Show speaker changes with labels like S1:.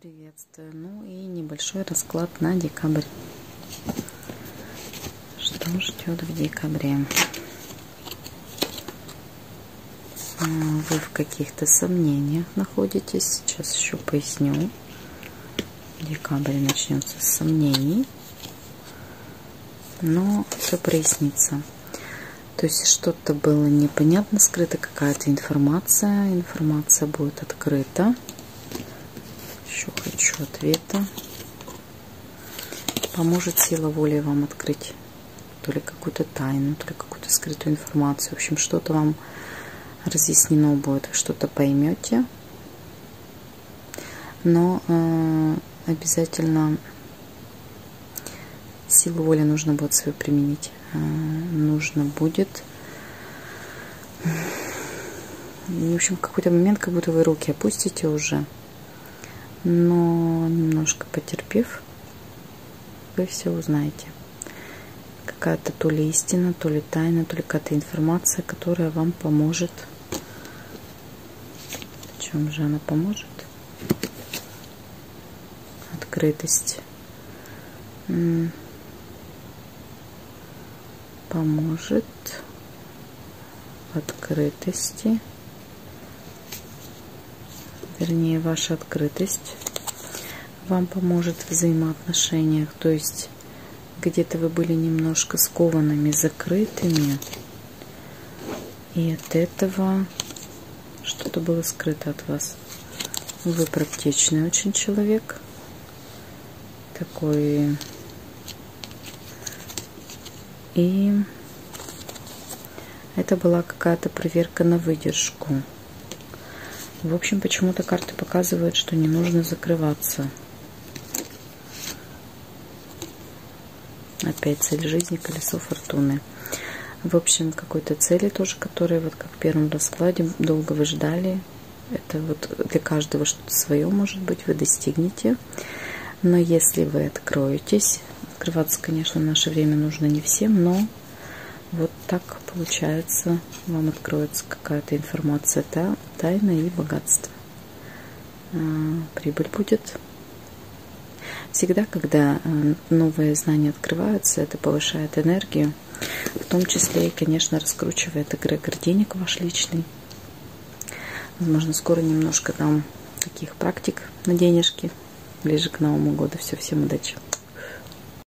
S1: приветствую. Ну и небольшой расклад на декабрь. Что ждет в декабре? Вы в каких-то сомнениях находитесь. Сейчас еще поясню. Декабрь начнется с сомнений. Но все прояснится. То есть что-то было непонятно, скрыта какая-то информация. Информация будет открыта еще хочу ответа. Поможет сила воли вам открыть то ли какую-то тайну, то ли какую-то скрытую информацию. В общем, что-то вам разъяснено будет, что-то поймете. Но э, обязательно силу воли нужно будет свою применить. Э, нужно будет... В общем, в какой-то момент, как будто вы руки опустите уже но немножко потерпев, вы все узнаете. Какая-то то ли истина, то ли тайна, то ли какая-то информация, которая вам поможет. В чем же она поможет? Открытость. Поможет открытости вернее, ваша открытость вам поможет в взаимоотношениях. То есть где-то вы были немножко скованными, закрытыми, и от этого что-то было скрыто от вас. Вы практичный очень человек, такой и это была какая-то проверка на выдержку. В общем, почему-то карты показывают, что не нужно закрываться. Опять цель жизни, колесо фортуны. В общем, какой-то цели тоже, которые, вот как в первом раскладе, долго вы ждали. Это вот для каждого что-то свое, может быть, вы достигнете. Но если вы откроетесь, открываться, конечно, в наше время нужно не всем, но вот так получается, вам откроется какая-то информация, та, тайна и богатство. А, прибыль будет. Всегда, когда а, новые знания открываются, это повышает энергию, в том числе и, конечно, раскручивает эгрегор денег ваш личный. Возможно, скоро немножко дам таких практик на денежки ближе к Новому году. Все, всем удачи!